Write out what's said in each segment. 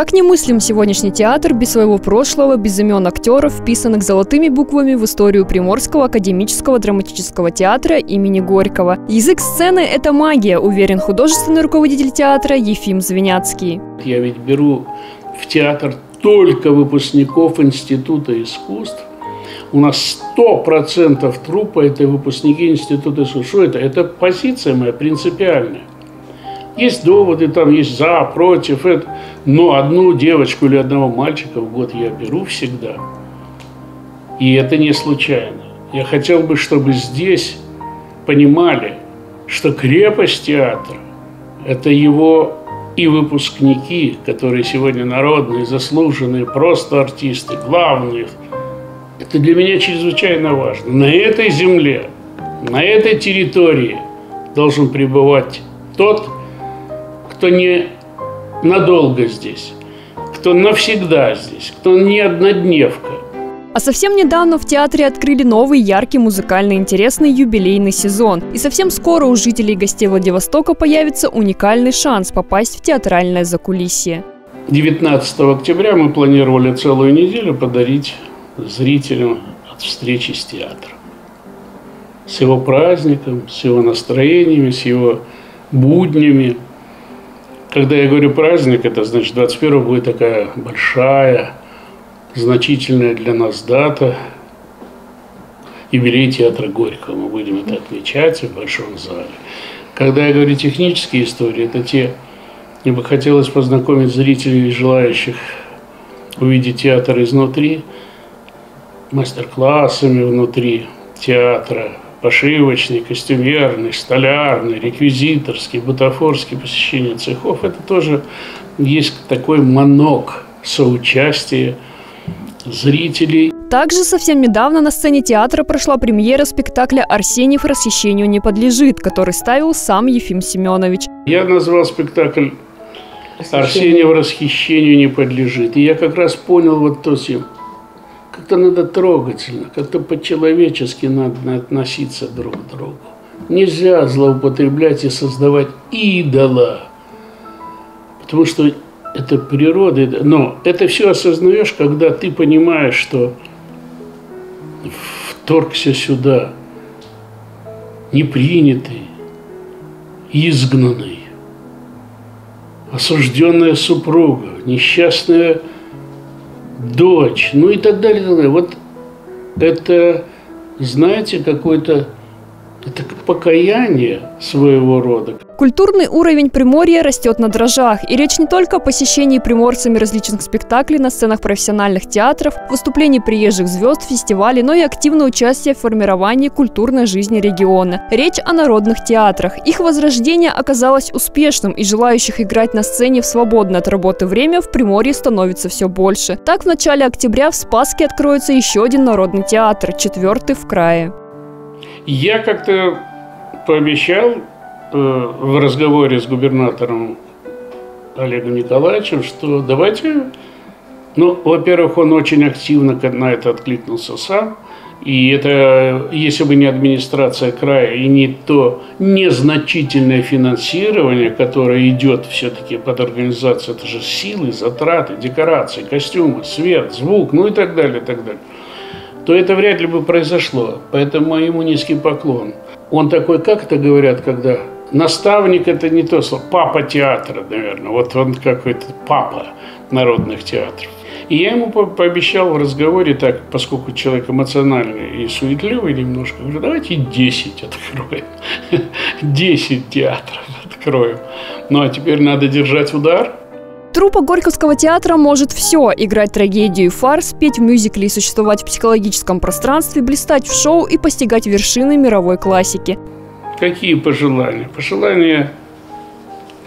Как не мыслим сегодняшний театр без своего прошлого, без имен актеров, вписанных золотыми буквами в историю Приморского академического драматического театра имени Горького. Язык сцены – это магия, уверен художественный руководитель театра Ефим Звеняцкий. Я ведь беру в театр только выпускников Института искусств. У нас 100% трупа – это выпускники Института искусств. Что это? Это позиция моя принципиальная. Есть доводы, там есть за, против, это. но одну девочку или одного мальчика в год я беру всегда. И это не случайно. Я хотел бы, чтобы здесь понимали, что крепость театра – это его и выпускники, которые сегодня народные, заслуженные, просто артисты, главные. Это для меня чрезвычайно важно. На этой земле, на этой территории должен пребывать тот, кто не надолго здесь, кто навсегда здесь, кто не однодневка. А совсем недавно в театре открыли новый яркий музыкальный интересный юбилейный сезон. И совсем скоро у жителей и гостей Владивостока появится уникальный шанс попасть в театральное закулисье. 19 октября мы планировали целую неделю подарить зрителям от встречи с театром. С его праздником, с его настроениями, с его буднями – когда я говорю праздник, это значит 21 будет такая большая, значительная для нас дата. Юбилей театра Горького. Мы будем это отмечать в большом зале. Когда я говорю технические истории, это те, мне бы хотелось познакомить зрителей и желающих увидеть театр изнутри, мастер-классами внутри театра, пошивочный, костюмерный, столярный, реквизиторский, бутафорский, посещение цехов, это тоже есть такой манок соучастия зрителей. Также совсем недавно на сцене театра прошла премьера спектакля «Арсеньев расхищению не подлежит», который ставил сам Ефим Семенович. Я назвал спектакль «Арсеньев расхищению не подлежит». И я как раз понял вот то, как-то надо трогательно, как-то по-человечески надо относиться друг к другу. Нельзя злоупотреблять и создавать идола, потому что это природа. Но это все осознаешь, когда ты понимаешь, что вторгся сюда непринятый, изгнанный, осужденная супруга, несчастная дочь, ну и так далее, и так далее. Вот это, знаете, какой-то это покаяние своего рода. Культурный уровень Приморья растет на дрожжах. И речь не только о посещении приморцами различных спектаклей на сценах профессиональных театров, выступлений приезжих звезд, фестивалей, но и активное участие в формировании культурной жизни региона. Речь о народных театрах. Их возрождение оказалось успешным, и желающих играть на сцене в свободное от работы время в Приморье становится все больше. Так, в начале октября в Спаске откроется еще один народный театр, четвертый в крае. Я как-то пообещал э, в разговоре с губернатором Олегом Николаевичем, что давайте, ну, во-первых, он очень активно на это откликнулся сам, и это, если бы не администрация края и не то незначительное финансирование, которое идет все-таки под организацию, это же силы, затраты, декорации, костюмы, свет, звук, ну и так далее, и так далее то это вряд ли бы произошло. Поэтому ему низкий поклон. Он такой, как это говорят, когда наставник это не то слово, папа театра, наверное. Вот он какой-то папа народных театров. И я ему пообещал в разговоре, так, поскольку человек эмоциональный и суетливый немножко, говорю, давайте 10 откроем. 10 театров откроем. Ну а теперь надо держать удар. Труппа Горьковского театра может все – играть трагедию и фарс, петь в мюзикле и существовать в психологическом пространстве, блистать в шоу и постигать вершины мировой классики. Какие пожелания? Пожелания,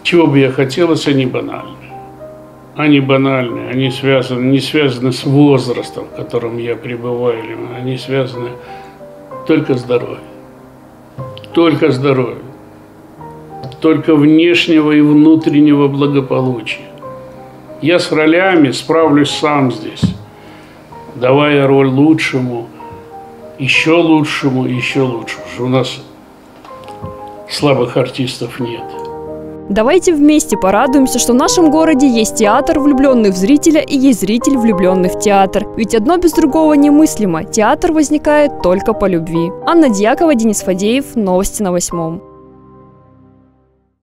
чего бы я хотелось, они банальны. Они банальны, они связаны, не связаны с возрастом, в котором я пребываю, они связаны только здоровьем. Только здоровьем. Только внешнего и внутреннего благополучия. Я с ролями справлюсь сам здесь, давая роль лучшему, еще лучшему, еще лучшему. У нас слабых артистов нет. Давайте вместе порадуемся, что в нашем городе есть театр, влюбленный в зрителя, и есть зритель, влюбленный в театр. Ведь одно без другого немыслимо. Театр возникает только по любви. Анна Дьякова, Денис Фадеев. Новости на восьмом.